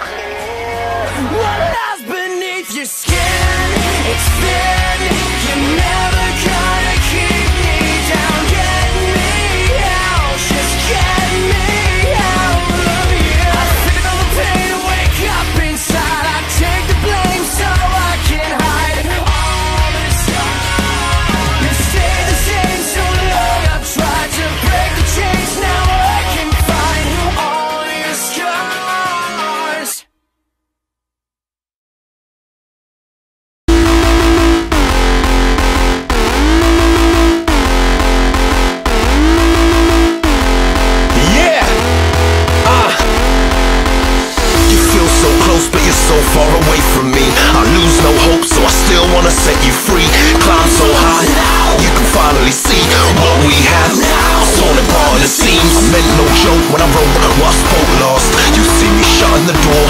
clear. What lies beneath your skin? It's fear. the door.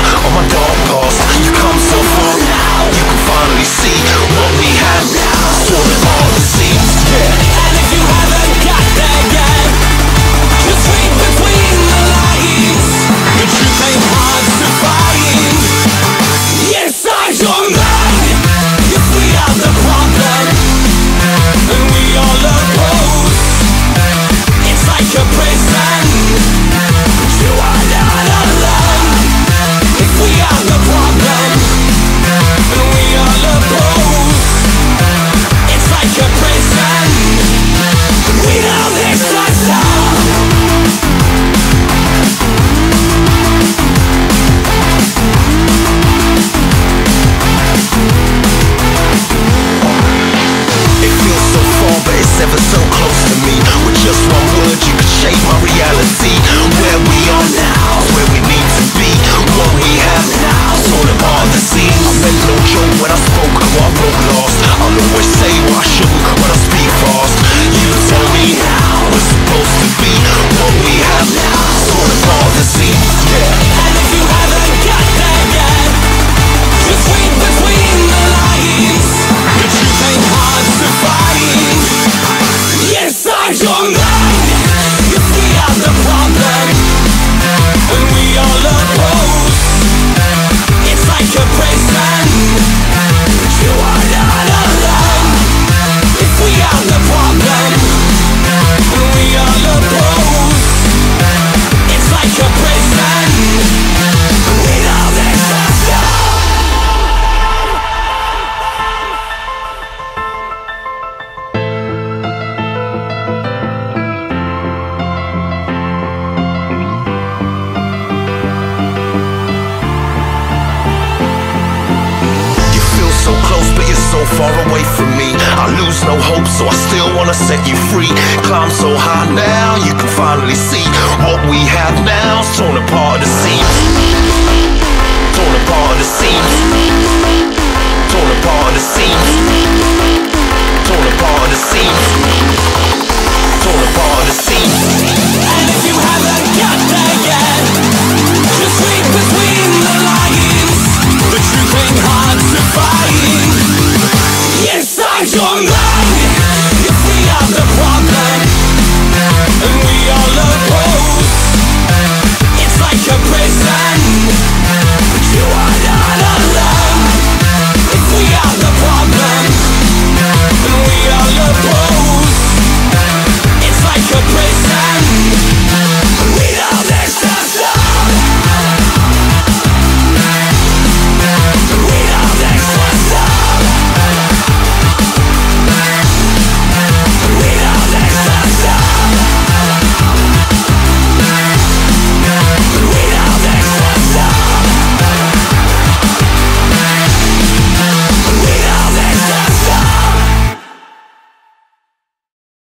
so far away from me. I lose no hope, so I still wanna set you free. Climb so high now, you can finally see what we have now's torn apart the seams. Torn apart the seams. Torn apart the seams.